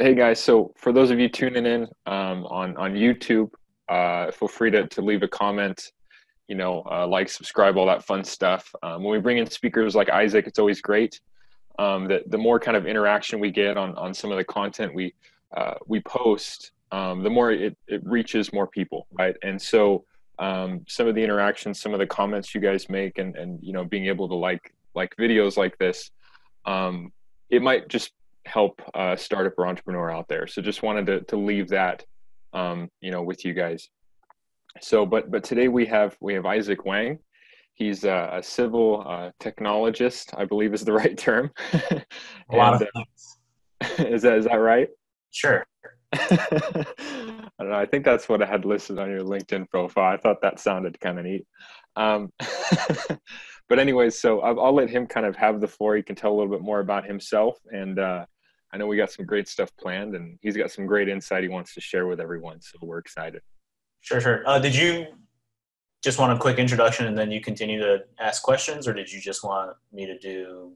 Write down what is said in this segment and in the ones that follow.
hey guys, so for those of you tuning in um, on on YouTube, uh, feel free to to leave a comment. You know, uh, like, subscribe, all that fun stuff. Um, when we bring in speakers like Isaac, it's always great. Um, the the more kind of interaction we get on on some of the content we uh, we post, um, the more it it reaches more people, right? And so um, some of the interactions, some of the comments you guys make, and and you know, being able to like like videos like this, um, it might just help uh, startup or entrepreneur out there. So just wanted to, to leave that, um, you know, with you guys. So, but but today we have we have Isaac Wang. He's a, a civil uh, technologist, I believe is the right term. a lot of uh, things. is that is that right? Sure. I don't know. I think that's what I had listed on your LinkedIn profile. I thought that sounded kind of neat. Um, but anyways, so I'll, I'll, let him kind of have the floor. He can tell a little bit more about himself, and uh, I know we got some great stuff planned, and he's got some great insight he wants to share with everyone. So we're excited. Sure, sure. Uh, did you just want a quick introduction, and then you continue to ask questions, or did you just want me to do?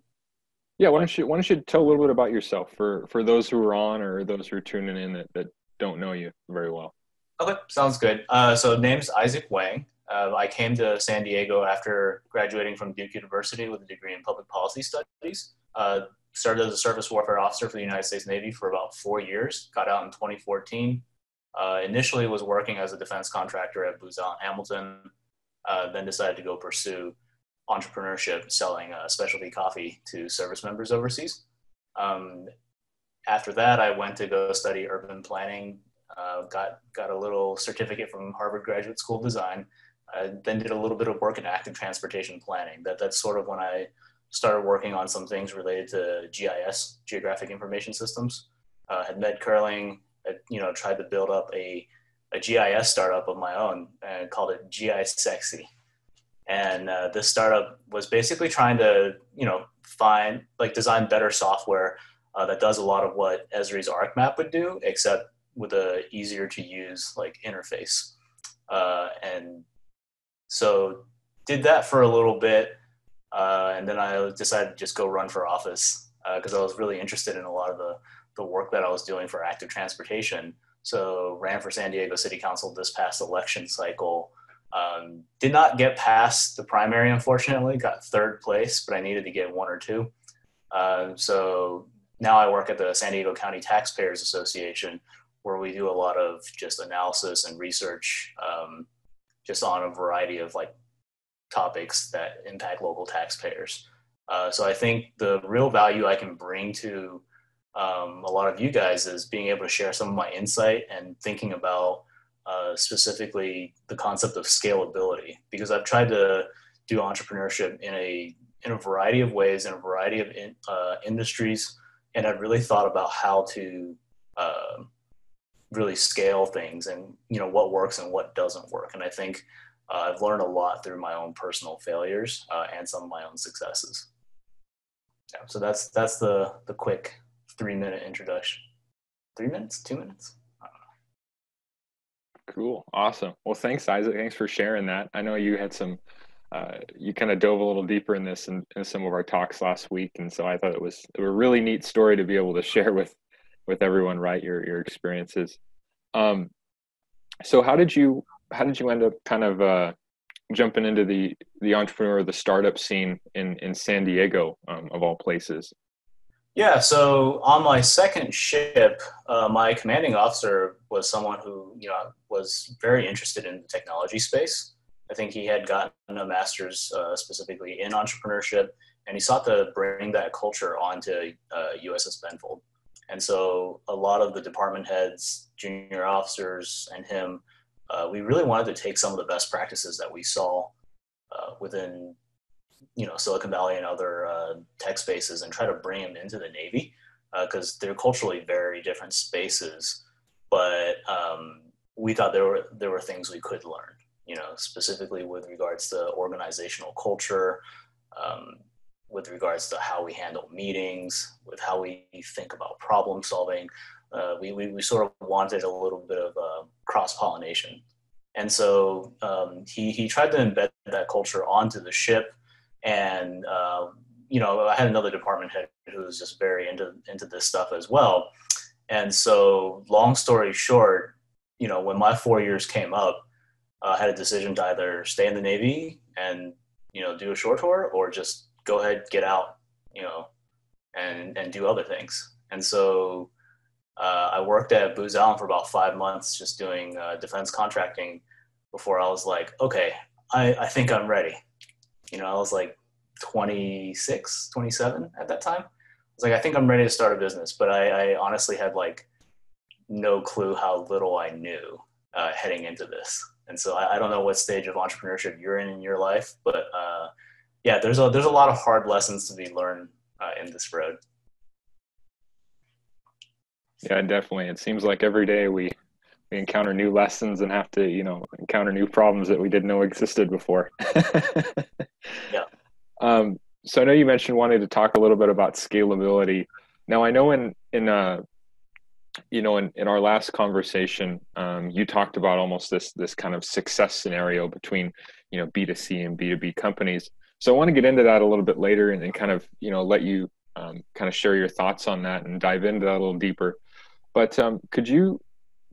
Yeah, why don't you why don't you tell a little bit about yourself for for those who are on or those who are tuning in that, that don't know you very well. Okay, sounds good. Uh, so name's Isaac Wang. Uh, I came to San Diego after graduating from Duke University with a degree in public policy studies. Uh, as a surface warfare officer for the United States Navy for about four years. Got out in 2014. Uh, initially was working as a defense contractor at Booz Allen Hamilton. Uh, then decided to go pursue entrepreneurship, selling uh, specialty coffee to service members overseas. Um, after that, I went to go study urban planning. Uh, got got a little certificate from Harvard Graduate School of Design I then did a little bit of work in active transportation planning. That that's sort of when I started working on some things related to GIS, geographic information systems. Uh, had met Curling, had, you know, tried to build up a, a GIS startup of my own and called it GIS Sexy. And uh, this startup was basically trying to, you know, find like design better software uh, that does a lot of what Esri's ArcMap would do, except with a easier to use like interface. Uh, and so did that for a little bit, uh, and then I decided to just go run for office because uh, I was really interested in a lot of the the work that I was doing for active transportation. So ran for San Diego City Council this past election cycle. Um, did not get past the primary, unfortunately. Got third place, but I needed to get one or two. Uh, so now I work at the San Diego County Taxpayers Association, where we do a lot of just analysis and research um, just on a variety of like topics that impact local taxpayers. Uh, so I think the real value I can bring to um, a lot of you guys is being able to share some of my insight and thinking about uh, specifically the concept of scalability because I've tried to do entrepreneurship in a in a variety of ways in a variety of in, uh, industries and I've really thought about how to uh, really scale things and you know what works and what doesn't work. And i think uh, i've learned a lot through my own personal failures uh, and some of my own successes. Yeah, so that's that's the the quick three minute introduction. Three minutes? Two minutes? Cool. Awesome. Well thanks isaac. Thanks for sharing that. I know you had some uh, you kind of dove a little deeper in this in, in, some of our talks last week and so i thought it was a really neat story to be able to share with with everyone, right? Your your experiences. Um, so how did you how did you end up kind of uh, jumping into the the entrepreneur the startup scene in in San Diego um, of all places? Yeah, so on my second ship, uh, my commanding officer was someone who you know was very interested in the technology space. I think he had gotten a master's uh, specifically in entrepreneurship, and he sought to bring that culture onto uh, USS Benfold. And so a lot of the department heads, junior officers, and him, uh, we really wanted to take some of the best practices that we saw uh, within, you know, Silicon Valley and other uh, tech spaces and try to bring them into the Navy because uh, they're culturally very different spaces. But um, we thought there were there were things we could learn, you know, specifically with regards to organizational culture. Um, with regards to how we handle meetings, with how we think about problem solving. Uh, we, we, we, sort of wanted a little bit of uh, cross pollination. And so um, he, he tried to embed that culture onto the ship. And, uh, you know, I had another department head who was just very into, into this stuff as well. And so, long story short, you know, when my four years came up, I had a decision to either stay in the Navy and you know do a shore tour or just go ahead, get out, you know, and and do other things. And so uh, I worked at Booz Allen for about five months, just doing uh, defense contracting. Before I was like, okay, I, I think I'm ready. You know, I was like 26, 27 at that time. I was like, I think I'm ready to start a business, but I, I honestly had like no clue how little I knew uh, heading into this. And so I, I, don't know what stage of entrepreneurship you're in in your life, but uh, yeah, there's a there's a lot of hard lessons to be learned uh, in this road. Yeah, definitely. It seems like every day we we encounter new lessons and have to, you know, encounter new problems that we didn't know existed before. yeah. Um, so I know you mentioned wanting to talk a little bit about scalability. Now I know in in uh, you know in, in our last conversation, um, you talked about almost this this kind of success scenario between you know B2C and B2B companies. So I want to get into that a little bit later and, and kind of you know let you um, kind of share your thoughts on that and dive into that a little deeper. But um, could you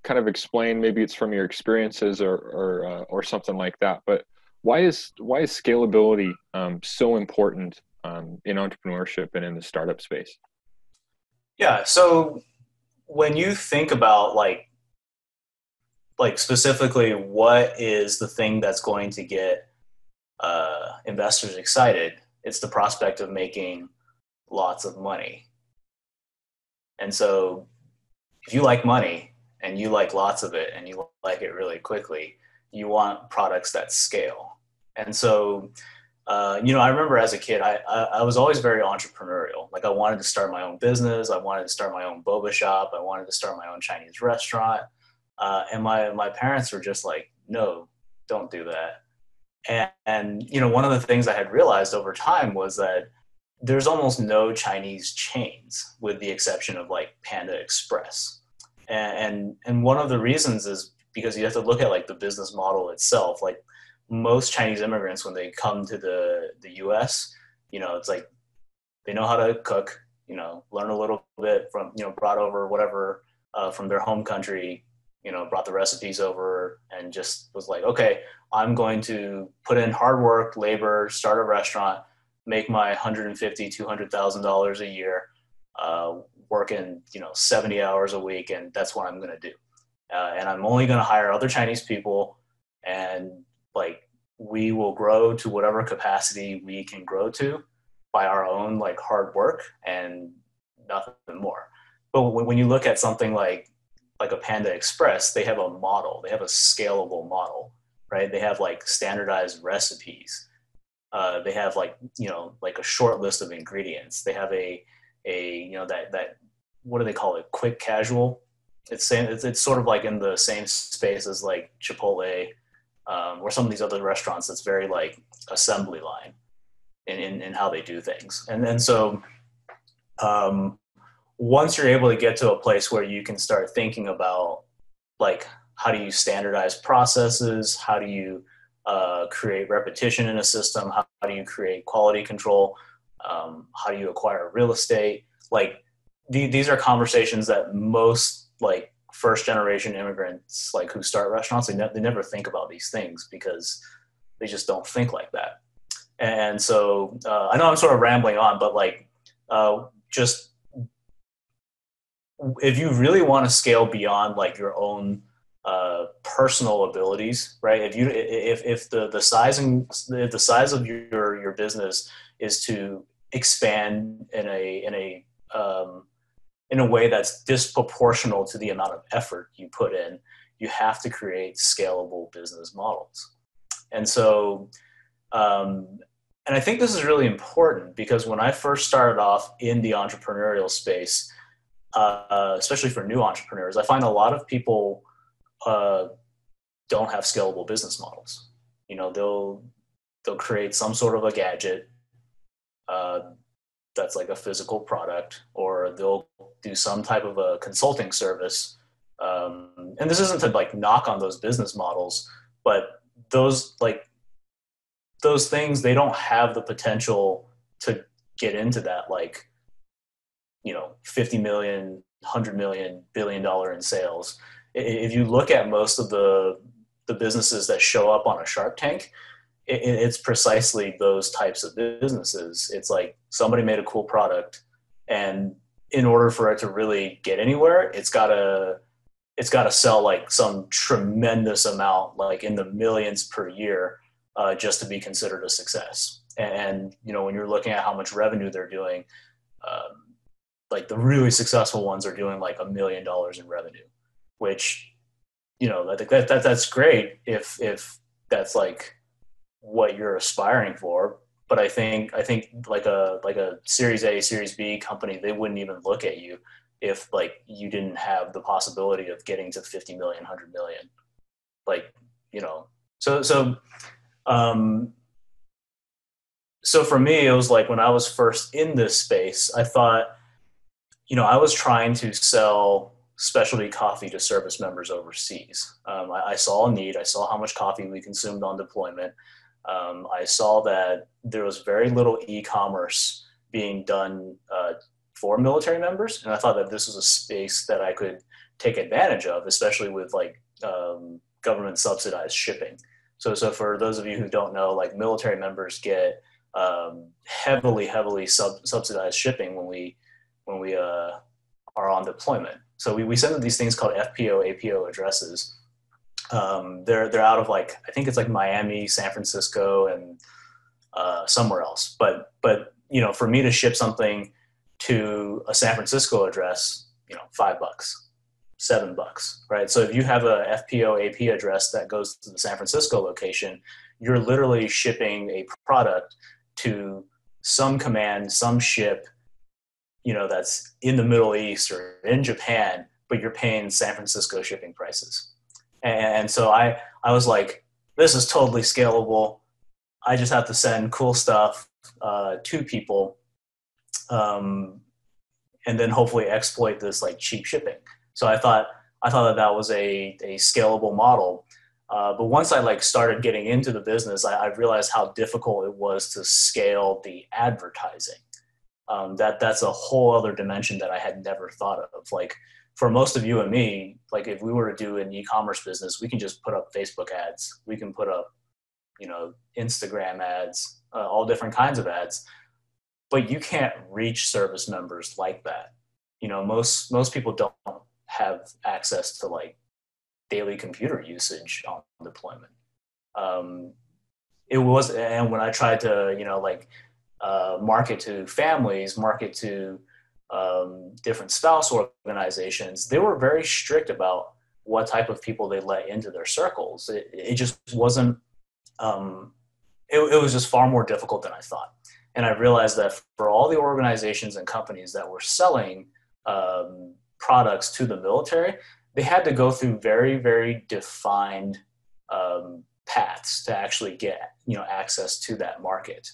kind of explain? Maybe it's from your experiences or or uh, or something like that. But why is why is scalability um, so important um, in entrepreneurship and in the startup space? Yeah. So when you think about like like specifically what is the thing that's going to get uh, investors excited it's the prospect of making lots of money and so if you like money and you like lots of it and you like it really quickly, you want products that scale. And so, uh, you know, I remember as a kid, I, I, I, was always very entrepreneurial. Like I wanted to start my own business. I wanted to start my own boba shop. I wanted to start my own Chinese restaurant. Uh, and my, my parents were just like, no, don't do that. And, and, you know, one of the things I had realized over time was that there's almost no Chinese chains with the exception of like Panda Express. And, and, and one of the reasons is because you have to look at like the business model itself. Like most Chinese immigrants, when they come to the, the US, you know, it's like they know how to cook, you know, learn a little bit from, you know, brought over whatever uh, from their home country, you know, brought the recipes over and just was like, okay, I'm going to put in hard work, labor, start a restaurant make my 150 200000 dollars a year uh, working you know 70 hours a week and that's what i'm going to do. Uh, and i'm only going to hire other chinese people and like we will grow to whatever capacity we can grow to by our own like hard work and nothing more. But when, when you look at something like like a panda express they have a model they have a scalable model right they have like standardized recipes uh, they have like you know like a short list of ingredients. They have a a you know that that what do they call it? Quick casual. It's same. It's, it's sort of like in the same space as like Chipotle um, or some of these other restaurants. That's very like assembly line in in, in how they do things. And then so um, once you're able to get to a place where you can start thinking about like how do you standardize processes? How do you uh, create repetition in a system? How, how do you create quality control? Um, how do you acquire real estate? Like the, these are conversations that most like first generation immigrants like who start restaurants they, ne- they never think about these things because they just don't think like that. And so uh, I know I'm sort of rambling on, but like uh, just if you really want to scale beyond like your own uh, personal abilities, right? If you if if the the size and if the size of your your business is to expand in a in a um, in a way that's disproportional to the amount of effort you put in, you have to create scalable business models. And so, um, and I think this is really important because when I first started off in the entrepreneurial space, uh, especially for new entrepreneurs, I find a lot of people uh, don't have scalable business models. You know, they'll they'll create some sort of a gadget uh, that's like a physical product, or they'll do some type of a consulting service. Um, and this isn't to like knock on those business models, but those like those things they don't have the potential to get into that like you know 50 million 100 million billion dollar in sales. If you look at most of the the businesses that show up on a Shark Tank, it, it's precisely those types of businesses. It's like somebody made a cool product, and in order for it to really get anywhere, it's got to it's got to sell like some tremendous amount, like in the millions per year, uh, just to be considered a success. And, and, you know, when you're looking at how much revenue they're doing, um, like the really successful ones are doing like a million dollars in revenue, which, you know, I think that, that that's great if if that's like what you're aspiring for. But I think I think like a like a Series A, Series B company, they wouldn't even look at you if like you didn't have the possibility of getting to 50 million 100 million like you know so so um so for me it was like when i was first in this space i thought you know i was trying to sell specialty coffee to service members overseas. Um, I, I, saw a need. I saw how much coffee we consumed on deployment. Um, i saw that there was very little e-commerce being done uh, for military members, and I thought that this was a space that I could take advantage of, especially with like um, government subsidized shipping. So, so for those of you who don't know, like military members get um, heavily, heavily sub- subsidized shipping when we when we uh, are on deployment. So we, we send them these things called FPO APO addresses. Um, they're they're out of like I think it's like Miami, San Francisco, and uh, somewhere else. But but you know, for me to ship something to a San Francisco address, you know, five bucks, seven bucks, right? So if you have a FPO AP address that goes to the San Francisco location, you're literally shipping a product to some command, some ship, you know, that's in the Middle East or in Japan, but you're paying San Francisco shipping prices. And so I, I was like, this is totally scalable. I just have to send cool stuff uh, to people um, and then hopefully exploit this like cheap shipping. So I thought I thought that that was a, a scalable model. Uh, but once I like started getting into the business, I, I, realized how difficult it was to scale the advertising. Um, that that's a whole other dimension that I had never thought of. Like for most of you and me, like if we were to do an e-commerce business, we can just put up Facebook ads. We can put up, you know, Instagram ads, uh, all different kinds of ads but you can't reach service members like that. You know, most most people don't have access to like daily computer usage on deployment. Um, it was, and when I tried to, you know, like uh, market to families, market to um, different spouse organizations, they were very strict about what type of people they let into their circles. It, it just wasn't. Um, it, it was just far more difficult than I thought. And I realized that for all the organizations and companies that were selling um, products to the military, they had to go through very, very defined um, paths to actually get you know access to that market.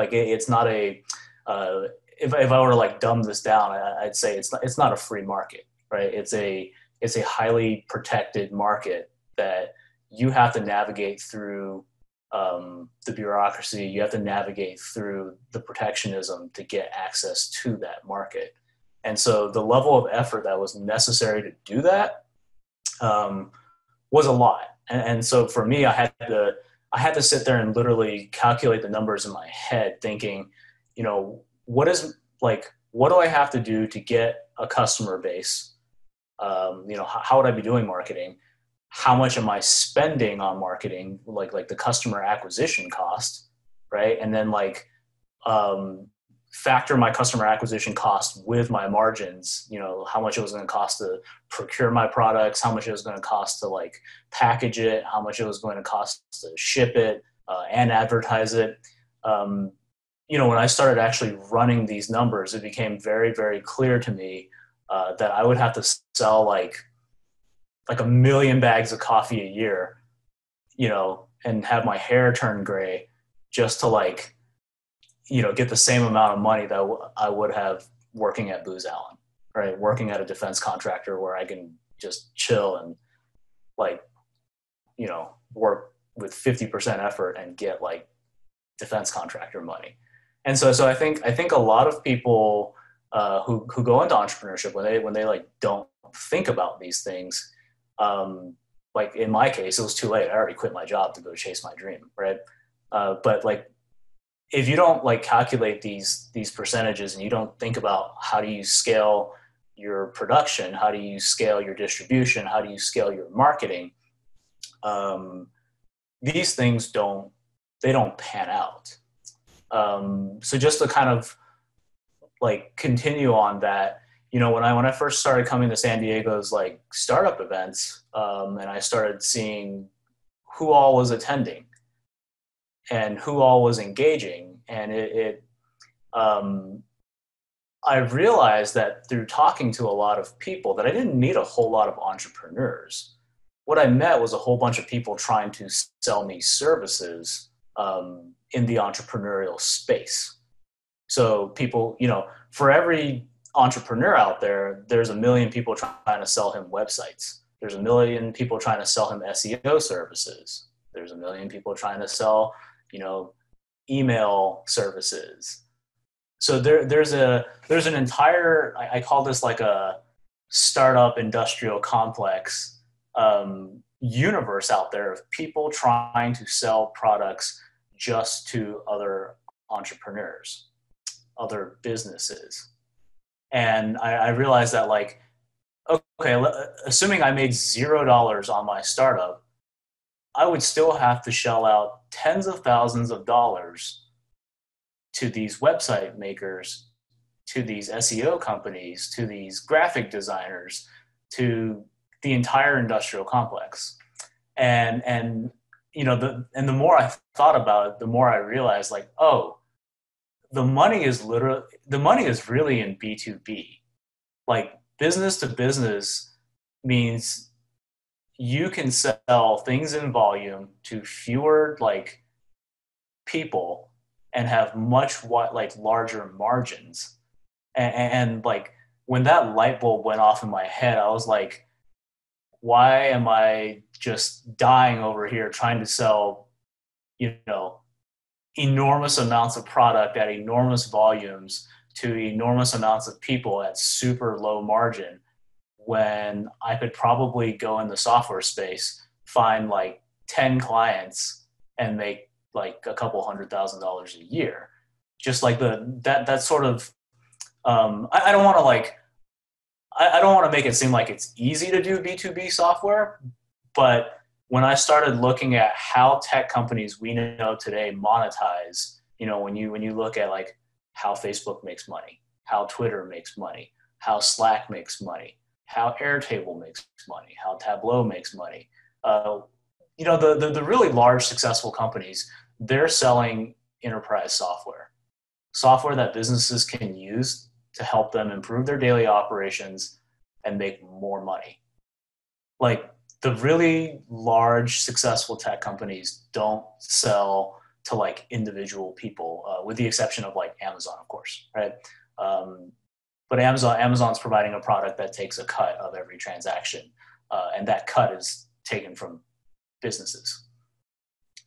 Like it, it's not a uh, if, if I were to like dumb this down, I, I'd say it's not it's not a free market, right? It's a it's a highly protected market that you have to navigate through um, the bureaucracy, you have to navigate through the protectionism to get access to that market. And so the level of effort that was necessary to do that um, was a lot. And, and, so for me, I had to I had to sit there and literally calculate the numbers in my head, thinking, you know, what is like what do I have to do to get a customer base? Um, you know, how, how would I be doing marketing? how much am I spending on marketing, like like the customer acquisition cost, right? And then like um, factor my customer acquisition cost with my margins. You know, how much it was going to cost to procure my products, how much it was going to cost to like package it, how much it was going to cost to ship it uh, and advertise it. Um, you know, when I started actually running these numbers, it became very, very clear to me uh, that I would have to sell like like a million bags of coffee a year, you know, and have my hair turn gray just to like, you know, get the same amount of money that I would have working at Booz Allen, right? Working at a defense contractor where I can just chill and like, you know, work with 50% effort and get like defense contractor money. And so, so I think, I think a lot of people uh, who who go into entrepreneurship when they when they like don't think about these things. Um, like in my case, it was too late. I already quit my job to go chase my dream, right? Uh, but like, if you don't like calculate these these percentages and you don't think about how do you scale your production, how do you scale your distribution, how do you scale your marketing, um, these things don't they don't pan out. Um, so just to kind of like continue on that, you know, when I when I first started coming to San Diego's like startup events, um, and I started seeing who all was attending and who all was engaging, and it, it um, I realized that through talking to a lot of people that I didn't meet a whole lot of entrepreneurs. What I met was a whole bunch of people trying to sell me services um, in the entrepreneurial space. So people, you know, for every entrepreneur out there, there's a million people trying to sell him websites. There's a million people trying to sell him SEO services. There's a million people trying to sell, you know, email services. So there, there's a there's an entire I, I call this like a startup industrial complex um, universe out there of people trying to sell products just to other entrepreneurs, other businesses. And I, I realized that, like, okay, assuming I made zero dollars on my startup, I would still have to shell out tens of thousands of dollars to these website makers, to these SEO companies, to these graphic designers, to the entire industrial complex. And and you know the and the more I thought about it, the more I realized like, oh, the money is literally the money is really in B2B. Like business to business means you can sell things in volume to fewer like people and have much what like larger margins. And, and, like when that light bulb went off in my head i was like why am I just dying over here trying to sell, you know, enormous amounts of product at enormous volumes to enormous amounts of people at super low margin when I could probably go in the software space, find like 10 clients and make like a couple hundred thousand dollars a year. Just like the that that sort of um, I, I don't want to like I, I don't want to make it seem like it's easy to do B2B software, but when I started looking at how tech companies we know today monetize, you know, when you when you look at like how Facebook makes money, how Twitter makes money, how Slack makes money, how Airtable makes money, how Tableau makes money. Uh, you know, the, the, the really large successful companies, they're selling enterprise software, software that businesses can use to help them improve their daily operations and make more money. Like the really large, successful tech companies don't sell to like individual people, uh, with the exception of like Amazon, of course, right? Um, but Amazon, Amazon's providing a product that takes a cut of every transaction, uh, and that cut is taken from businesses.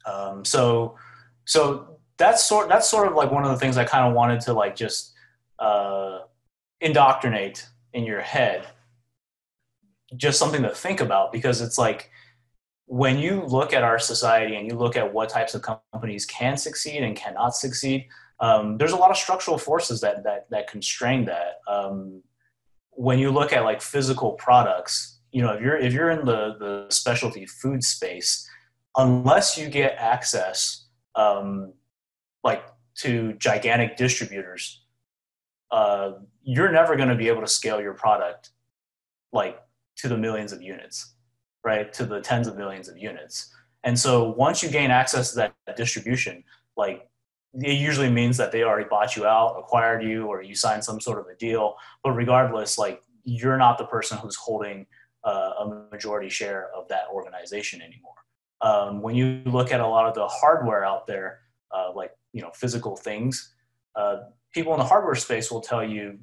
Um, so, so that's sort that's sort of like one of the things I kind of wanted to like just uh, indoctrinate in your head just something to think about because it's like when you look at our society and you look at what types of companies can succeed and cannot succeed um, there's a lot of structural forces that that, that constrain that um, when you look at like physical products you know if you're if you're in the the specialty food space unless you get access um, like to gigantic distributors uh, you're never going to be able to scale your product like to the millions of units, right? To the tens of millions of units. And so once you gain access to that, that distribution, like it usually means that they already bought you out, acquired you, or you signed some sort of a deal. But regardless, like you're not the person who's holding uh, a majority share of that organization anymore. Um, when you look at a lot of the hardware out there, uh, like you know physical things, uh, people in the hardware space will tell you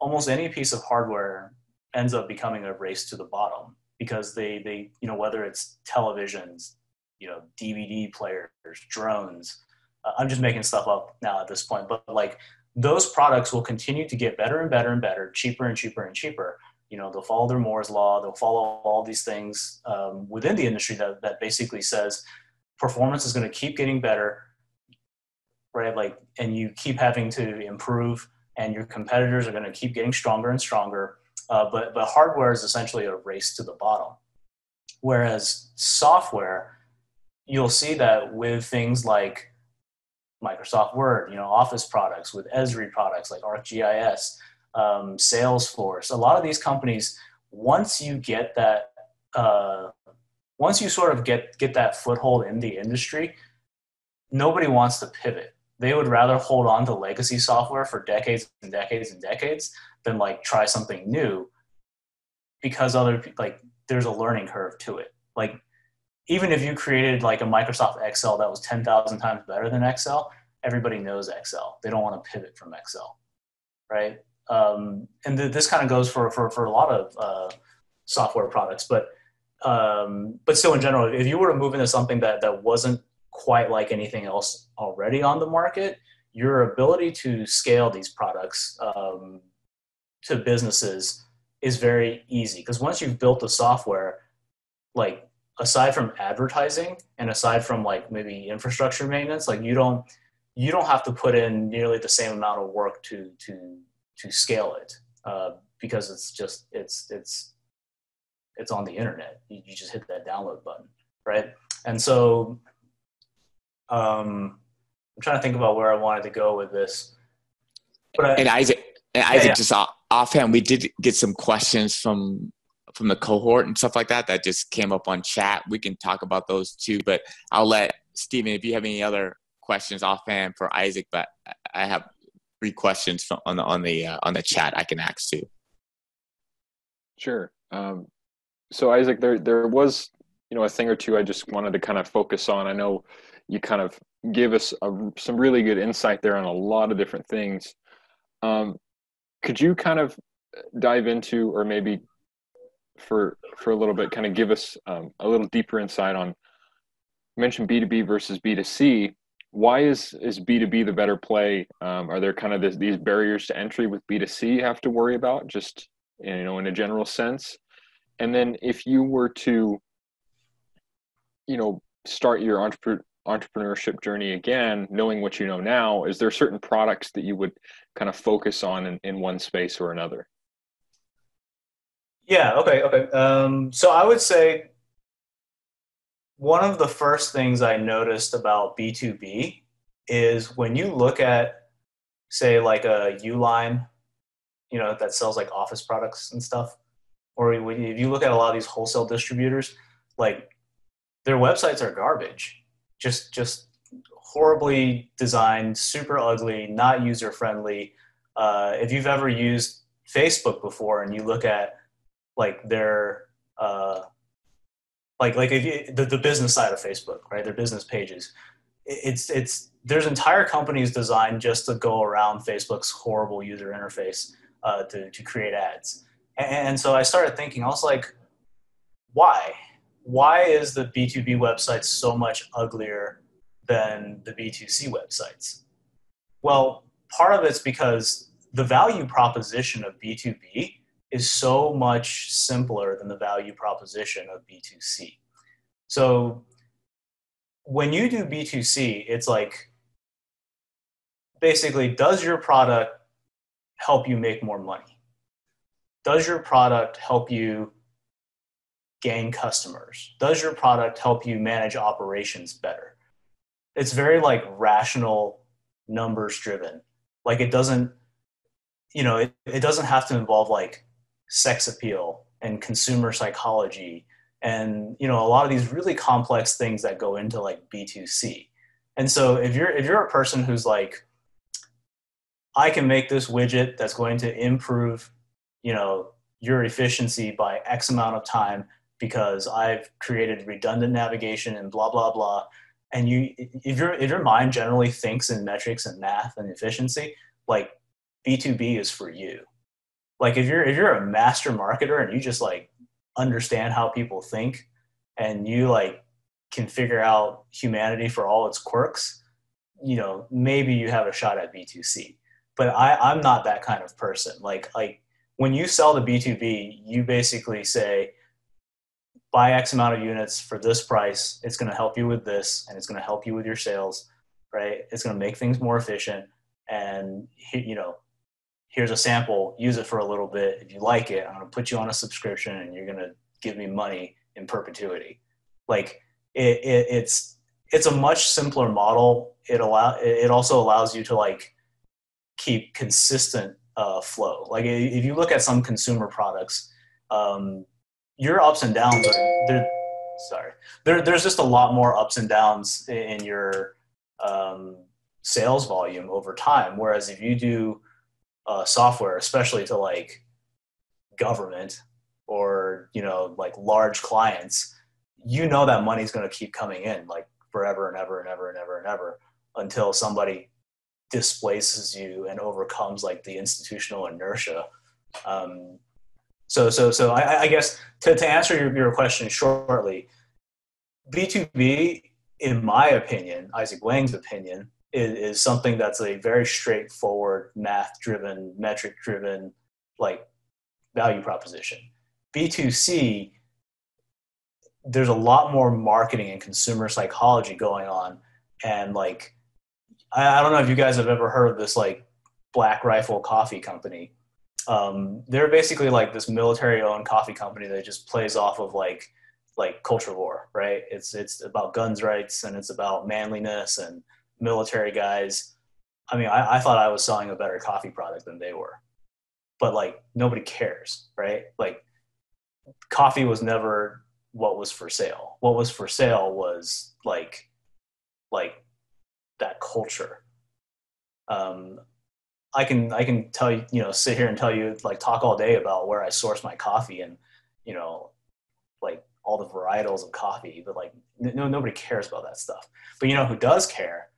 almost any piece of hardware ends up becoming a race to the bottom because they they you know whether it's televisions you know dvd players drones i'm just making stuff up now at this point but like those products will continue to get better and better and better, cheaper and cheaper and cheaper. You know, they'll follow their Moore's law. They'll follow all these things um, within the industry that, that basically says performance is going to keep getting better, right? Like, and you keep having to improve, and your competitors are going to keep getting stronger and stronger. Uh, but but hardware is essentially a race to the bottom, whereas software, you'll see that with things like Microsoft Word, you know, Office products, with Esri products like ArcGIS, um, Salesforce. A lot of these companies, once you get that, uh, once you sort of get get that foothold in the industry, nobody wants to pivot. They would rather hold on to legacy software for decades and decades and decades than like try something new, because other like there's a learning curve to it. Like even if you created like a Microsoft Excel that was 10,000 times better than Excel, everybody knows Excel. They don't want to pivot from Excel, right? Um, and th- this kind of goes for, for, for a lot of uh, software products, but um, but still in general, if you were to move into something that, that wasn't quite like anything else already on the market, your ability to scale these products um, to businesses is very easy because once you've built the software, like aside from advertising and aside from like maybe infrastructure maintenance, like you don't you don't have to put in nearly the same amount of work to to to scale it uh, because it's just it's it's it's on the internet. You, you, just hit that download button, right? And so um, I'm trying to think about where I wanted to go with this. But I, and Isaac, and Isaac, yeah, yeah. just offhand, we did get some questions from from the cohort and stuff like that that just came up on chat. We can talk about those too, but I'll let Stephen if you have any other questions offhand for Isaac, but I have three questions on the on the uh, on the chat I can ask too. Sure. Um, so Isaac, there there was you know a thing or two I just wanted to kind of focus on. I know you kind of gave us a, some really good insight there on a lot of different things. Um, could you kind of dive into, or maybe for for a little bit, kind of give us um, a little deeper insight on mention B two B versus B two C. Why is is b2b the better play? Um, are there kind of this, these barriers to entry with b2c you have to worry about just you know in a general sense? And then if you were to you know start your entrepreneur entrepreneurship journey again knowing what you know now is there certain products that you would kind of focus on in, in one space or another yeah okay okay um, so i would say one of the first things I noticed about B2B is when you look at, say, like a Uline, you know, that sells like office products and stuff, or if you look at a lot of these wholesale distributors, like their websites are garbage, just just horribly designed, super ugly, not user friendly. Uh, if you've ever used Facebook before and you look at like their uh, like like the, the business side of facebook right? Their business pages. It's it's there's entire companies designed just to go around facebook's horrible user interface uh, to, to create ads. And, and so i started thinking i was like why? Why is the b2b website so much uglier than the b2c websites? Well part of it's because the value proposition of b2b is so much simpler than the value proposition of B2C. So when you do B2C, it's like basically, does your product help you make more money? Does your product help you gain customers? Does your product help you manage operations better? It's very like rational, numbers driven. Like it doesn't, you know, it, it doesn't have to involve like sex appeal and consumer psychology and you know a lot of these really complex things that go into like b2c and so if you're if you're a person who's like i can make this widget that's going to improve you know your efficiency by x amount of time because i've created redundant navigation and blah blah blah and you if your if your mind generally thinks in metrics and math and efficiency like b2b is for you like if you're if you're a master marketer and you just like understand how people think and you like can figure out humanity for all its quirks you know maybe you have a shot at b2c but I, I'm not that kind of person. Like like when you sell the B2B, you basically say, buy X amount of units for this price. It's going to help you with this, and it's going to help you with your sales, right? It's going to make things more efficient. And you know, here's a sample. Use it for a little bit. If you like it, I'm going to put you on a subscription, and you're going to give me money in perpetuity. Like it, it, it's it's a much simpler model. It allow it also allows you to like keep consistent uh, flow. Like if you look at some consumer products, um, your ups and downs are. Sorry, there, there's just a lot more ups and downs in your um, sales volume over time. Whereas if you do uh, software, especially to like government or you know like large clients, you know that money's going to keep coming in like forever and ever and ever and ever and ever until somebody displaces you and overcomes like the institutional inertia. Um, so, so, so I, I guess to, to answer your, your question shortly, B2B, in my opinion, Isaac Wang's opinion, is, is something that's a very straightforward, math driven, metric driven, like value proposition. B2C, there's a lot more marketing and consumer psychology going on. And like, I, I don't know if you guys have ever heard of this like Black Rifle Coffee Company. Um, they're basically like this military-owned coffee company that just plays off of like like culture war, right? It's it's about guns rights and it's about manliness and military guys. I mean, I, I thought I was selling a better coffee product than they were, but like nobody cares, right? Like coffee was never what was for sale. What was for sale was like like that culture. Um, I can I can tell you you know sit here and tell you like talk all day about where I source my coffee and you know like all the varietals of coffee, but like no nobody cares about that stuff. But you know who does care?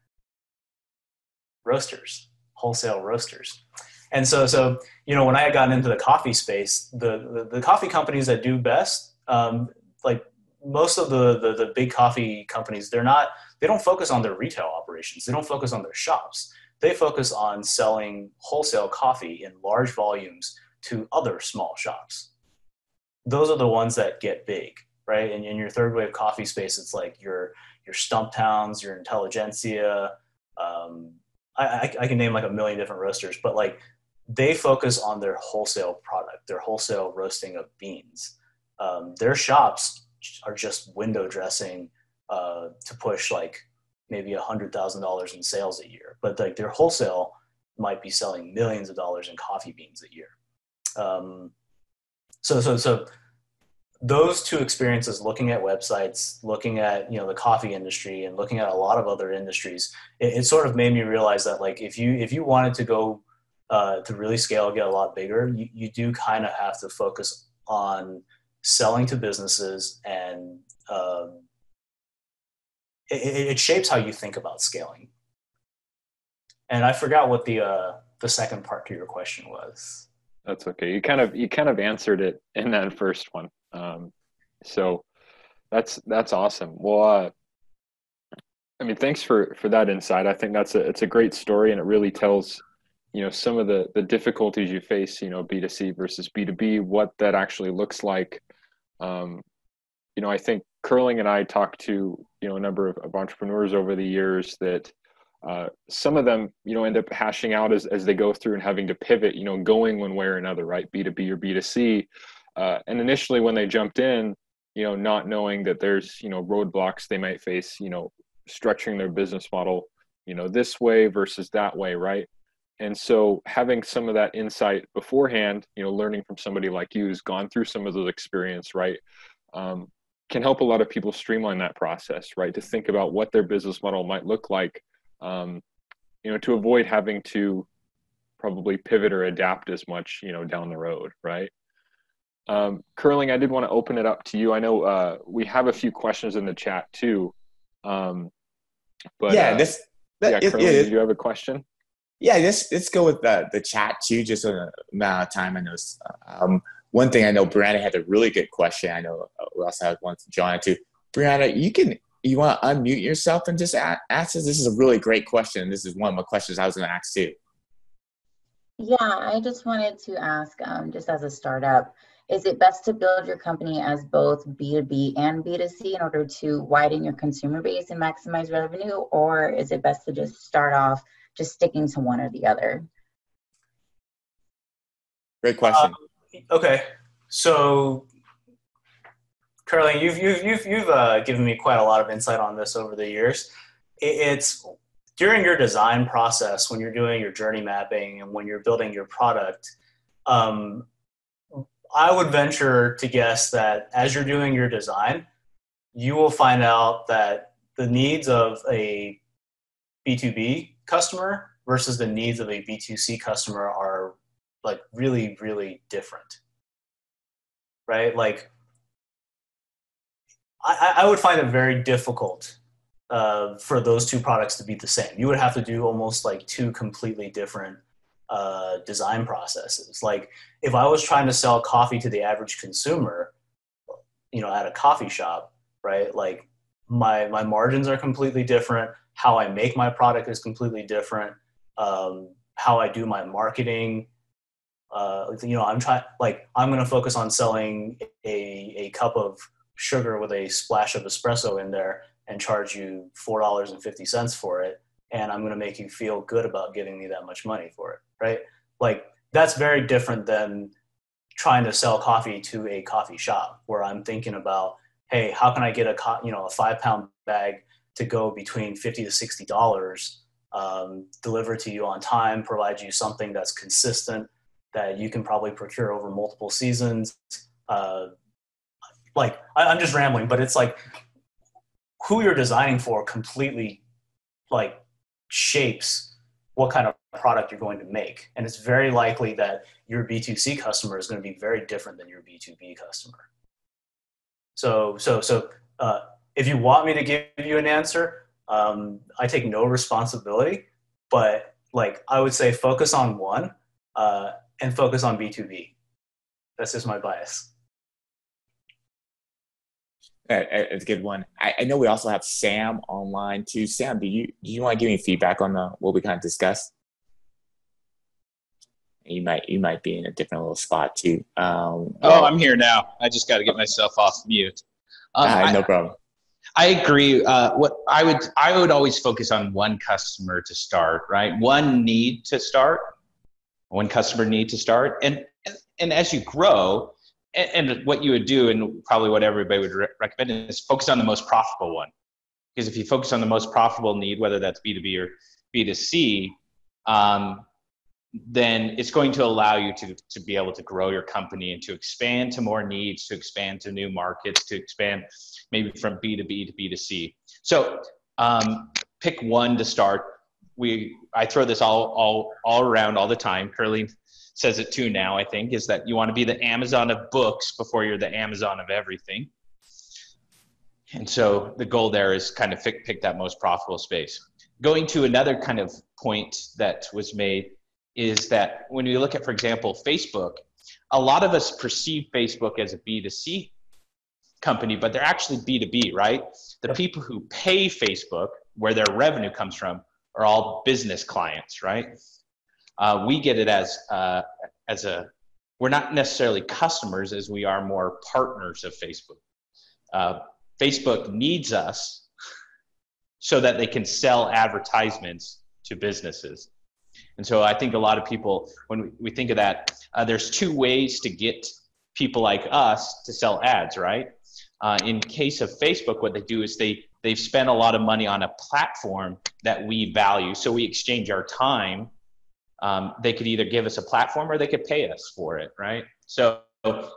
Roasters, wholesale roasters. And so so you know when I had gotten into the coffee space, the the, the coffee companies that do best, um, like most of the, the the big coffee companies, they're not they don't focus on their retail operations. They don't focus on their shops. They focus on selling wholesale coffee in large volumes to other small shops. Those are the ones that get big, right? And in your third wave coffee space, it's like your your Stumptowns, your Intelligentsia. Um, I, I, can name like a million different roasters, but like they focus on their wholesale product, their wholesale roasting of beans. Um, their shops are just window dressing uh, to push like maybe a hundred thousand dollars in sales a year, but like their wholesale might be selling millions of dollars in coffee beans a year. Um, so so so those two experiences, looking at websites, looking at you know the coffee industry, and looking at a lot of other industries, it, it sort of made me realize that like if you if you wanted to go uh, to really scale, get a lot bigger, you, you do kind of have to focus on selling to businesses and um, it, it, shapes how you think about scaling. And I forgot what the uh, the second part to your question was. That's okay. You kind of you kind of answered it in that first one. Um, so that's that's awesome. Well, uh, I mean, thanks for for that insight. I think that's a it's a great story, and it really tells you know some of the the difficulties you face. You know, B two C versus B two B, what that actually looks like. Um, you know, I think Curling and I talked to you know a number of, of entrepreneurs over the years that uh, some of them you know end up hashing out as, as they go through and having to pivot you know going one way or another right b2b or b2c uh, and initially when they jumped in you know not knowing that there's you know roadblocks they might face you know structuring their business model you know this way versus that way right and so having some of that insight beforehand you know learning from somebody like you who's gone through some of those experience right um, can help a lot of people streamline that process, right? To think about what their business model might look like, um, you know, to avoid having to probably pivot or adapt as much, you know, down the road, right? Um, Curling, I did want to open it up to you. I know uh, we have a few questions in the chat too, um, but yeah, uh, this that, yeah, Curling, it, did you have a question? Yeah, let's let's go with the the chat too, just a amount of time. I know um, one thing I know Brianna had a really good question. I know uh, we also had one from John too. Brianna, you can you want to unmute yourself and just ask us. This is a really great question. This is one of my questions I was going to ask too. Yeah, I just wanted to ask, um, just as a startup, is it best to build your company as both B2B and B2C in order to widen your consumer base and maximize revenue? Or is it best to just start off just sticking to one or the other? Great question. Um, okay, so Caroline, you've you've you've, you've uh, given me quite a lot of insight on this over the years. It's during your design process when you're doing your journey mapping and when you're building your product. Um, I would venture to guess that as you're doing your design, you will find out that the needs of a B2B customer versus the needs of a B2C customer are like really, really different. Right? Like, I, I would find it very difficult uh, for those two products to be the same. You would have to do almost like two completely different uh, design processes. Like if I was trying to sell coffee to the average consumer, you know, at a coffee shop, right? Like my my margins are completely different. How I make my product is completely different. Um, how I do my marketing, uh, you know, I'm trying like I'm going to focus on selling a a cup of sugar with a splash of espresso in there and charge you four dollars and fifty cents for it, and I'm going to make you feel good about giving me that much money for it, right? Like that's very different than trying to sell coffee to a coffee shop where I'm thinking about, hey, how can I get a co- you know a five pound bag to go between fifty to sixty dollars, um, deliver to you on time, provide you something that's consistent that you can probably procure over multiple seasons. Uh, like I, I'm just rambling, but it's like who you're designing for completely like shapes what kind of product you're going to make. And it's very likely that your B2C customer is going to be very different than your B2B customer. So, so, so uh, if you want me to give you an answer, um, I take no responsibility, but like I would say focus on one uh, and focus on B2B. That's just my bias. It's a good one. I, I, know we also have Sam online too. Sam, do you do you want to give me feedback on the what we kind of discussed? You might you might be in a different little spot too. Um, oh, I'm here now. I just got to get myself off mute. Um, uh, no I, problem. I agree. Uh, what I would I would always focus on one customer to start, right? One need to start, one customer need to start, and and as you grow, and, what you would do, and probably what everybody would re- recommend, is focus on the most profitable one. Because if you focus on the most profitable need, whether that's B2B or B2C, um, then it's going to allow you to, to be able to grow your company and to expand to more needs, to expand to new markets, to expand maybe from B2B to B2C. So um, pick one to start. We I throw this all all all around all the time. Curly says it too now, I think, is that you want to be the Amazon of books before you're the Amazon of everything. And so the goal there is kind of pick, pick that most profitable space. Going to another kind of point that was made is that when you look at, for example, Facebook, a lot of us perceive Facebook as a B2C company, but they're actually B2B, right? The people who pay Facebook, where their revenue comes from, are all business clients, right? Uh, we get it as uh, as a we're not necessarily customers as we are more partners of Facebook. Uh, Facebook needs us so that they can sell advertisements to businesses. And so I think a lot of people, when we, think of that, uh, there's two ways to get people like us to sell ads, right? Uh, in case of Facebook, what they do is they they've spent a lot of money on a platform that we value, so we exchange our time um, they could either give us a platform or they could pay us for it, right? So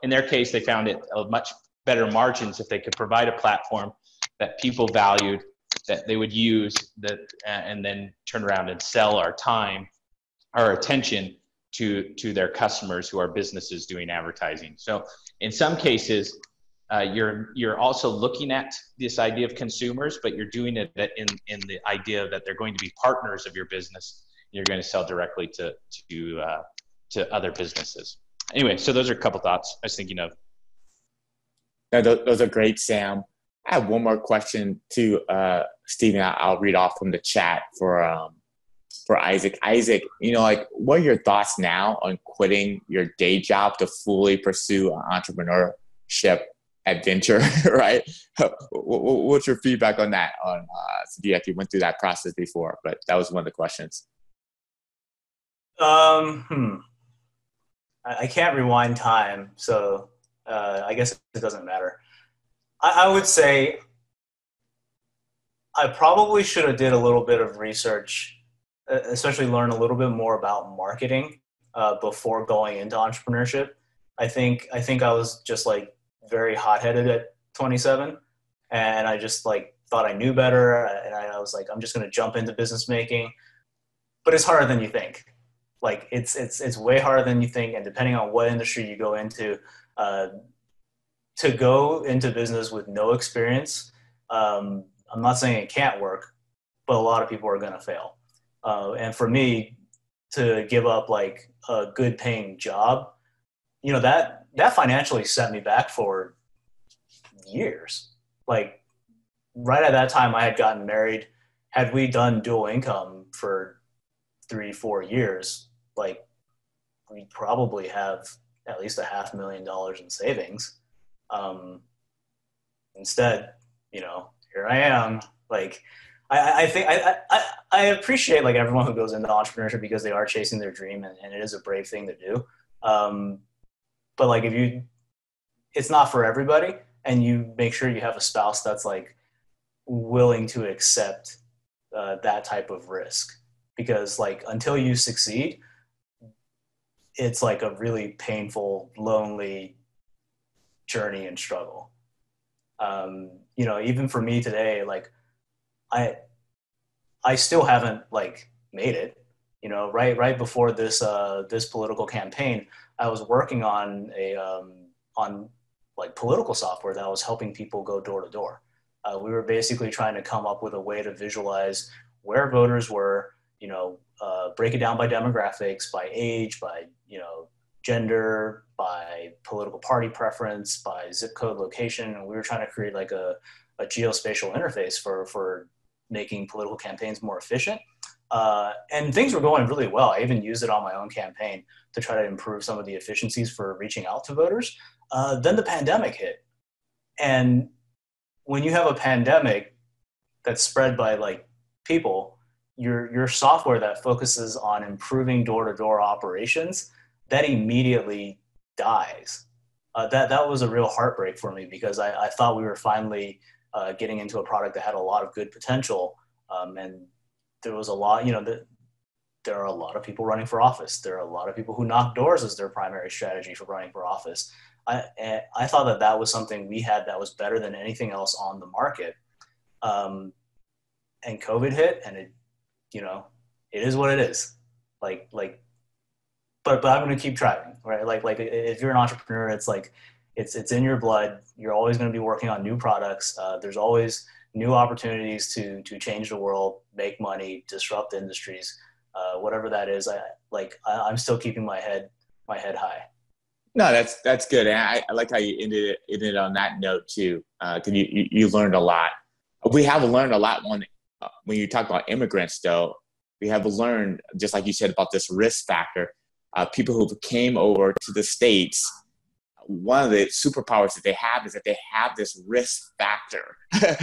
in their case, they found it much better margins if they could provide a platform that people valued that they would use that and then turn around and sell our time, our attention to to their customers who are businesses doing advertising. So in some cases, uh, you're you're also looking at this idea of consumers, but you're doing it in in the idea that they're going to be partners of your business you're going to sell directly to to uh, to other businesses. Anyway, so those are a couple thoughts I was thinking of. No, those are great, Sam. I have one more question to uh, Stephen. I'll read off from the chat for um, for Isaac. Isaac, you know, like what are your thoughts now on quitting your day job to fully pursue an entrepreneurship adventure, right? What's your feedback on that? On uh, so you actually went through that process before, but that was one of the questions. Um, hmm. I, I can't rewind time, so uh, I guess it doesn't matter. I, I would say I probably should have did a little bit of research, especially learn a little bit more about marketing uh, before going into entrepreneurship. I think I think I was just like very hot headed at 27, and I just like thought I knew better, and I was like, I'm just gonna jump into business making. But it's harder than you think. Like it's it's it's way harder than you think, and depending on what industry you go into, uh, to go into business with no experience. Um, I'm not saying it can't work, but a lot of people are going to fail. Uh, and for me to give up like a good paying job, you know, that, that financially set me back for years. Like right at that time I had gotten married. Had we done dual income for three, four years, like we'd probably have at least a half million dollars in savings. Um, instead, you know, here I am. Like, I, I think I, I, I appreciate like everyone who goes into entrepreneurship because they are chasing their dream and, and it is a brave thing to do. Um, but like if you, it's not for everybody, and you make sure you have a spouse that's like willing to accept uh, that type of risk because like until you succeed it's like a really painful lonely journey and struggle. Um, you know even for me today like i i still haven't like made it. You know right right before this uh this political campaign i was working on a um on like political software that was helping people go door to door. Uh, we were basically trying to come up with a way to visualize where voters were you know uh, break it down by demographics by age by you know gender, by political party preference, by zip code location. And we were trying to create like a, a geospatial interface for, for making political campaigns more efficient. Uh, and things were going really well. I even used it on my own campaign to try to improve some of the efficiencies for reaching out to voters. Uh, then the pandemic hit. And when you have a pandemic that's spread by like people, your, your software that focuses on improving door to door operations that immediately dies. Uh, that that was a real heartbreak for me because I, I thought we were finally uh, getting into a product that had a lot of good potential, um, and there was a lot. You know, the, there are a lot of people running for office. There are a lot of people who knock doors as their primary strategy for running for office. I I thought that that was something we had that was better than anything else on the market. Um, and COVID hit, and it, you know, it is what it is. Like like but but I'm going to keep trying, right? Like like if you're an entrepreneur, it's like it's it's in your blood. You're always going to be working on new products. Uh, there's always new opportunities to to change the world, make money, disrupt industries, uh, whatever that is. I like I, am still keeping my head my head high. No, that's that's good, and I, I like how you ended it ended on that note too, because uh, you, you, you learned a lot. We have learned a lot when uh, when you talk about immigrants, though. We have learned, just like you said, about this risk factor uh, people who came over to the states one of the superpowers that they have is that they have this risk factor.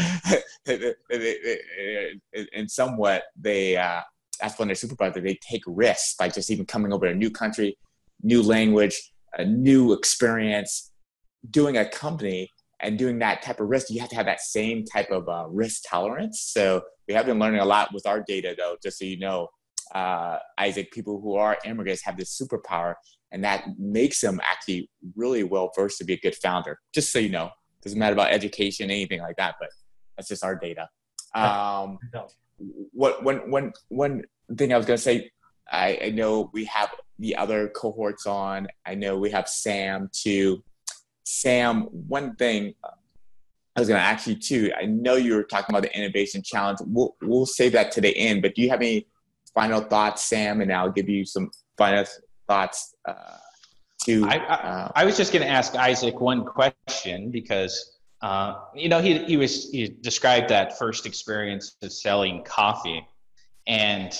And somewhat they uh, that's one of their superpowers that they take risks by just even coming over to a new country new language a new experience. Doing a company and doing that type of risk you have to have that same type of uh, risk tolerance. So we have been learning a lot with our data though just so you know uh, Isaac, people who are immigrants have this superpower, and that makes them actually really well versed to be a good founder. Just so you know, doesn't matter about education, anything like that, but that's just our data. Um, what one one one thing I was gonna say, I, I know we have the other cohorts on. I know we have Sam too. Sam, one thing I was to ask you too. I know you were talking about the innovation challenge. We'll we'll save that to the end. But do you have any final thoughts, Sam, and I'll give you some final thoughts. Uh, to I, I, uh, I was just going to ask Isaac one question because uh, you know he he was he described that first experience of selling coffee, and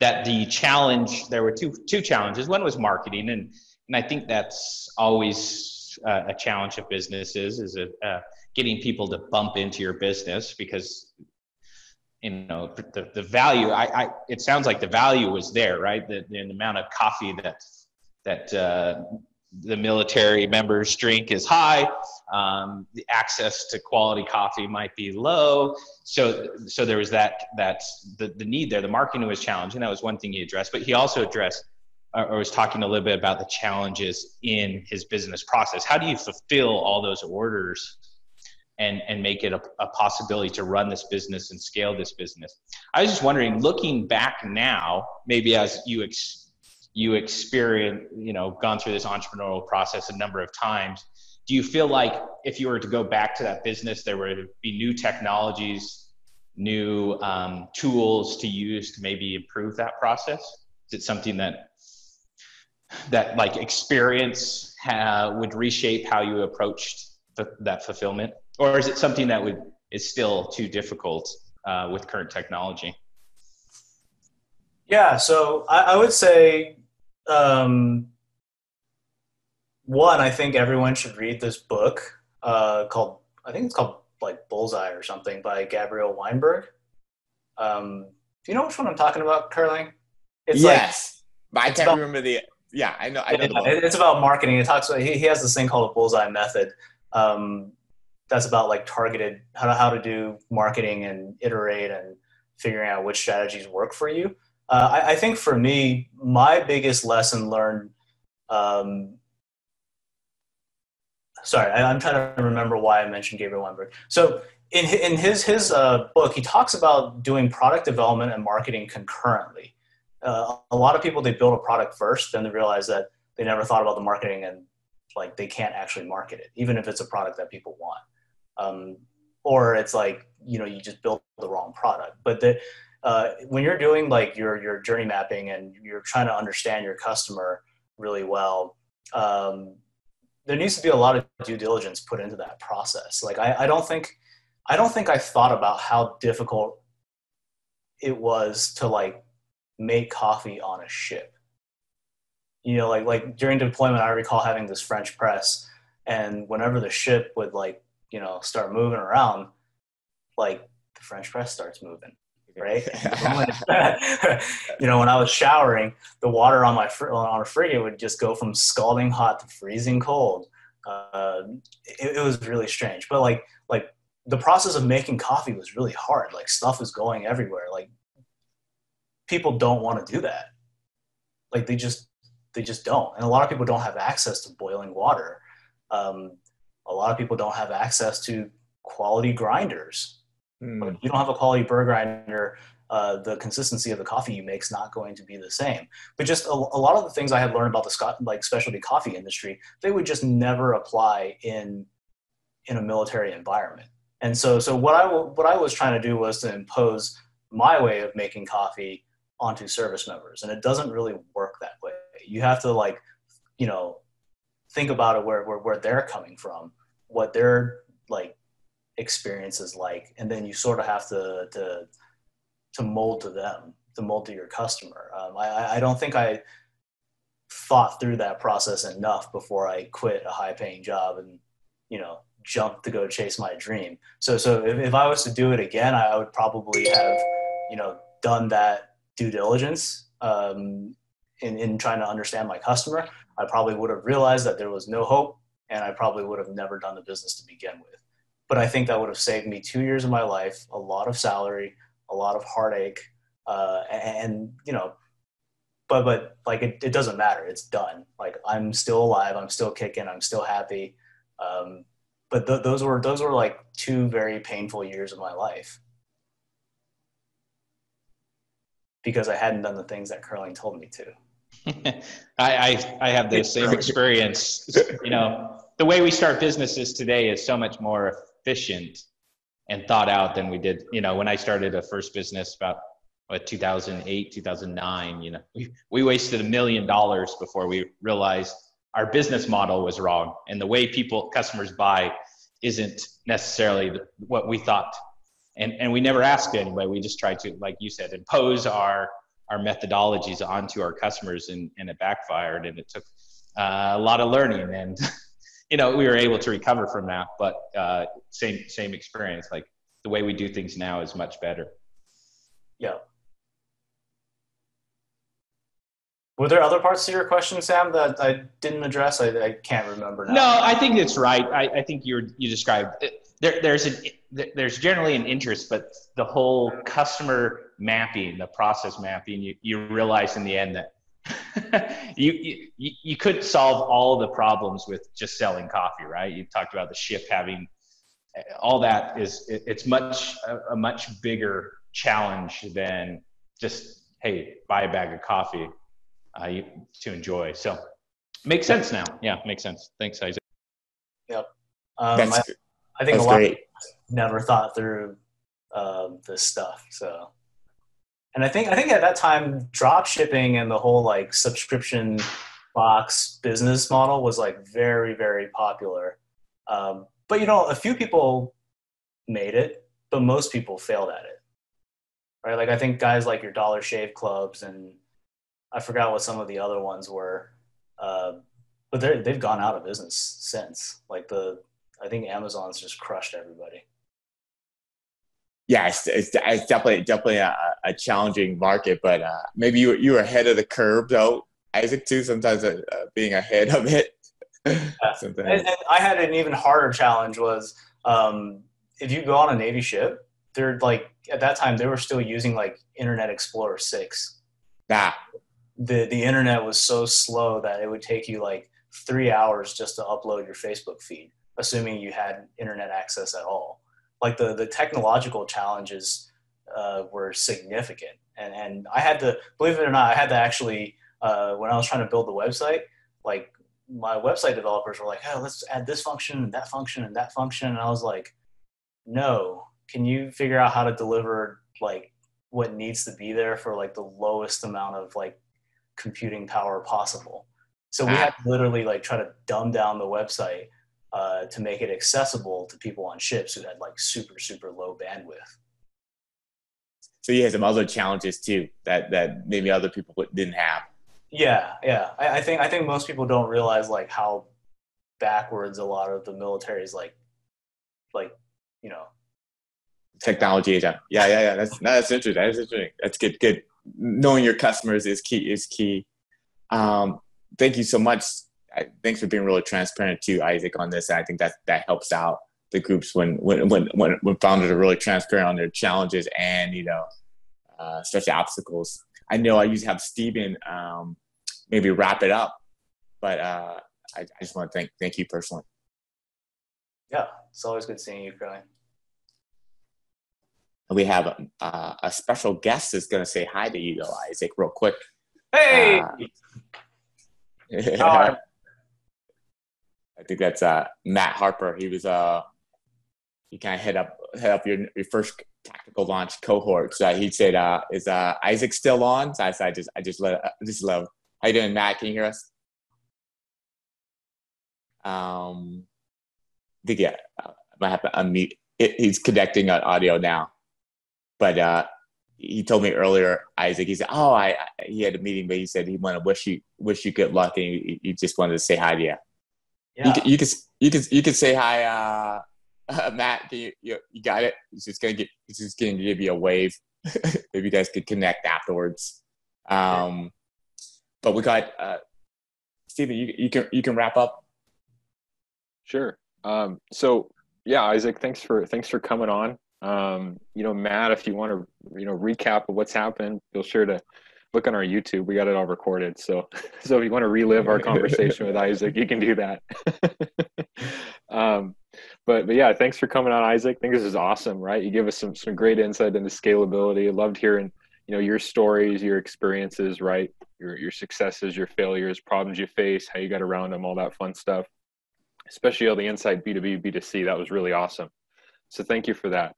that the challenge there were two two challenges. One was marketing, and and I think that's always uh, a challenge of businesses is a, uh, getting people to bump into your business because you know the, the value I, I it sounds like the value was there right? The, the amount of coffee that that uh, the military members drink is high. Um, the access to quality coffee might be low. So so there was that that the, the need there. The marketing was challenging. That was one thing he addressed. But he also addressed or was talking a little bit about the challenges in his business process. How do you fulfill all those orders and and make it a, a, possibility to run this business and scale this business. I was just wondering, looking back now, maybe as you ex, you experience, you know, gone through this entrepreneurial process a number of times, do you feel like if you were to go back to that business, there would be new technologies, new um, tools to use to maybe improve that process? Is it something that that like experience ha- would reshape how you approached the, that fulfillment? Or is it something that would is still too difficult uh, with current technology? Yeah, so I, I would say um, one, I think everyone should read this book uh, called I think it's called like Bullseye or something by Gabriel Weinberg. Um, do you know which one I'm talking about, Curling? It's yes, like, but I can't about, remember the. Yeah, I know. I know yeah, it's about marketing. It talks. He, he has this thing called a Bullseye method. Um, that's about like targeted how to, how to do marketing and iterate and figuring out which strategies work for you. Uh, I, I, think for me, my biggest lesson learned. Um, sorry, I, am trying to remember why I mentioned Gabriel Weinberg. So in in his his uh, book, he talks about doing product development and marketing concurrently. Uh, a lot of people they build a product first, then they realize that they never thought about the marketing and like they can't actually market it, even if it's a product that people want um, or it's like you know you just built the wrong product. But the, uh, when you're doing like your your journey mapping and you're trying to understand your customer really well, um, there needs to be a lot of due diligence put into that process. Like I, I don't think I don't think I thought about how difficult it was to like make coffee on a ship. You know, like like during deployment, I recall having this French press, and whenever the ship would like you know start moving around like the french press starts moving right? You know when i was showering the water on my fr- on a frigate would just go from scalding hot to freezing cold. Uh, it, it was really strange but like like the process of making coffee was really hard like stuff is going everywhere like people don't want to do that. Like they just they just don't and a lot of people don't have access to boiling water. Um, a lot of people don't have access to quality grinders. Mm. If you don't have a quality burr grinder, uh, the consistency of the coffee you make is not going to be the same. But just a, a lot of the things I had learned about the Scott, like specialty coffee industry, they would just never apply in in a military environment. And so, so what I what I was trying to do was to impose my way of making coffee onto service members, and it doesn't really work that way. You have to like, you know, think about it where, where, where they're coming from, what their like experience is like, and then you sort of have to, to, to mold to them, to mold to your customer. Um, I, I don't think I thought through that process enough before I quit a high paying job and, you know, jump to go chase my dream. So, so if, if I was to do it again, I would probably have, you know, done that due diligence um, in, in trying to understand my customer. I probably would have realized that there was no hope and I probably would have never done the business to begin with. But I think that would have saved me two years of my life, a lot of salary, a lot of heartache, uh, and, you know, but but like it, it doesn't matter. It's done. Like I'm still alive. I'm still kicking. I'm still happy. Um, but th- those were those were like two very painful years of my life because I hadn't done the things that curling told me to. I, I, I have the same experience. You know, the way we start businesses today is so much more efficient and thought out than we did. You know, when I started a first business about what 2008, 2009, you know, we, we wasted a million dollars before we realized our business model was wrong and the way people customers buy isn't necessarily what we thought. And and we never asked anybody. We just tried to, like you said, impose our our methodologies onto our customers and, and it backfired and it took uh, a lot of learning and you know we were able to recover from that but uh, same same experience like the way we do things now is much better yeah were there other parts to your question sam that i didn't address i, I can't remember now. no i think it's right i, I think you you described it. There, there's an there's generally an interest but the whole customer mapping the process mapping you, you realize in the end that you, you you couldn't solve all the problems with just selling coffee, right? You talked about the ship having all that is it, it's much a, a, much bigger challenge than just hey buy a bag of coffee uh, you, to enjoy. So makes sense now. Yeah, makes sense. Thanks, Isaac. Yep. Um, I, I, think a lot great. never thought through um, this stuff. So and I think I think at that time, drop shipping and the whole like subscription box business model was like very very popular. Um, but you know, a few people made it, but most people failed at it. Right? Like I think guys like your Dollar Shave Clubs and I forgot what some of the other ones were, uh, but they they've gone out of business since. Like the I think Amazon's just crushed everybody yeah, it's, it's, it's, definitely definitely a, a challenging market, but uh, maybe you you were ahead of the curve though, Isaac too. Sometimes uh, being ahead of it. and, and, I had an even harder challenge was um, if you go on a Navy ship, they're like at that time they were still using like Internet Explorer six. Yeah. The the internet was so slow that it would take you like three hours just to upload your Facebook feed, assuming you had internet access at all like the the technological challenges uh, were significant, and and I had to believe it or not, I had to actually uh, when I was trying to build the website, like my website developers were like, "Oh, let's add this function and that function and that function," and I was like, "No, can you figure out how to deliver like what needs to be there for like the lowest amount of like computing power possible?" So we had to literally like try to dumb down the website uh, to make it accessible to people on ships who had like super super low bandwidth. So you had some other challenges too that that maybe other people didn't have. Yeah, yeah. I, I think I think most people don't realize like how backwards a lot of the military is like, like you know. Technology is Yeah, yeah, yeah. That's that's interesting. That's interesting. That's good. Good. Knowing your customers is key. Is key. Um, thank you so much thanks for being really transparent too, Isaac, on this. I think that that helps out the groups when when when when, when founders are really transparent on their challenges and you know, uh, especially obstacles. I know I usually have Stephen um, maybe wrap it up, but uh, I, I just want to thank thank you personally. Yeah, it's always good seeing you, Curly. We have uh, a special guest that's going to say hi to you, though, Isaac, real quick. Hey. Uh, I think that's uh, Matt Harper. He was uh, he kind of head up head up your your first tactical launch cohort. So he said, uh, "Is uh, Isaac still on?" So I, so I just I just let I just love. How you doing, Matt? Can you hear us? Um, I think yeah, I might have to unmute. It, he's connecting on audio now, but uh, he told me earlier, Isaac. He said, "Oh, I, I he had a meeting, but he said he wanted to wish you wish you good luck, and he, he just wanted to say hi to you." Yeah. You, you can you can you can say hi, uh, uh, Matt. Can you, you you got it? He's just gonna get he's just gonna give you a wave. Maybe you guys could connect afterwards. Um, but we got uh, Stephen. You you can you can wrap up. Sure. Um, so yeah, Isaac, thanks for thanks for coming on. Um, you know, Matt, if you want to you know recap of what's happened, feel sure to look on our YouTube. We got it all recorded. So, so if you want to relive our conversation with Isaac, you can do that. um, but, but yeah, thanks for coming on, Isaac. I think this is awesome, right? You give us some, some great insight into scalability. I loved hearing, you know, your stories, your experiences, right? Your, your successes, your failures, problems you face, how you got around them, all that fun stuff, especially all the insight B2B, B2C. That was really awesome. So thank you for that.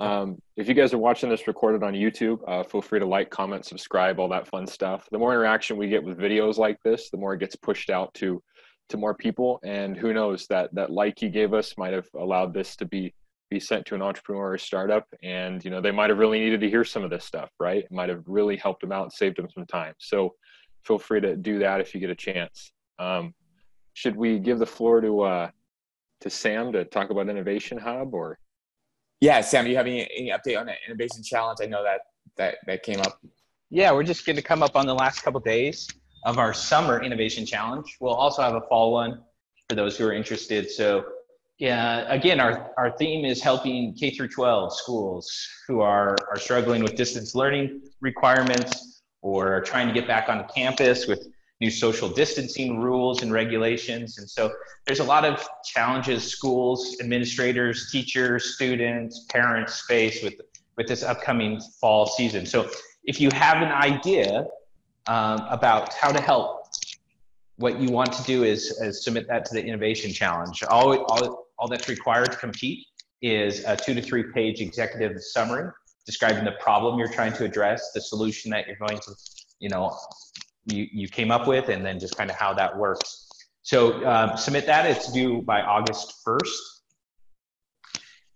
Um, if you guys are watching this recorded on YouTube, uh, feel free to like, comment, subscribe, all that fun stuff. The more interaction we get with videos like this, the more it gets pushed out to to more people. And who knows that that like you gave us might have allowed this to be be sent to an entrepreneur or startup, and you know they might have really needed to hear some of this stuff, right? It might have really helped them out, and saved them some time. So feel free to do that if you get a chance. Um, should we give the floor to uh, to Sam to talk about Innovation Hub or? Yeah, Sam, do you have any, any update on the Innovation Challenge? I know that that that came up. Yeah, we're just going to come up on the last couple of days of our summer innovation challenge. We'll also have a fall one for those who are interested. So yeah, again, our, our theme is helping K through 12 schools who are, are struggling with distance learning requirements or trying to get back on the campus with new social distancing rules and regulations. And so there's a lot of challenges schools, administrators, teachers, students, parents face with, with this upcoming fall season. So if you have an idea um, about how to help, what you want to do is, is submit that to the innovation challenge. All, all, all that's required to compete is a two to three page executive summary describing the problem you're trying to address, the solution that you're going to, you know, you, you came up with, and then just kind of how that works. So uh, submit that. It's due by August 1st.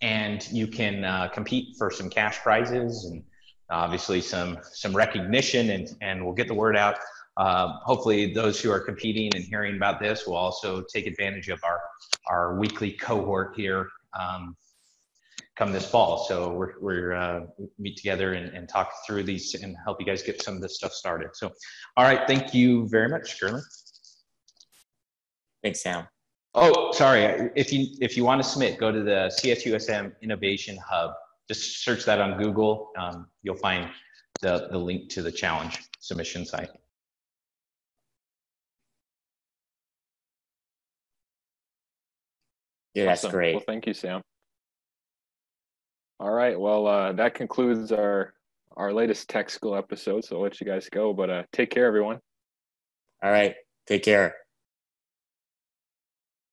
And you can uh, compete for some cash prizes and obviously some some recognition and and we'll get the word out uh, hopefully those who are competing and hearing about this will also take advantage of our our weekly cohort here um, come this fall so we're, we're uh, meet together and, and talk through these and help you guys get some of this stuff started so all right thank you very much German. thanks sam oh sorry if you if you want to submit go to the csusm innovation hub just search that on Google. Um, you'll find the, the link to the challenge submission site. Yeah, that's awesome. great. Well, thank you, Sam. All right. Well, uh, that concludes our our latest tech school episode. So I'll let you guys go, but uh, take care, everyone. All right. Take care.